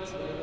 Let's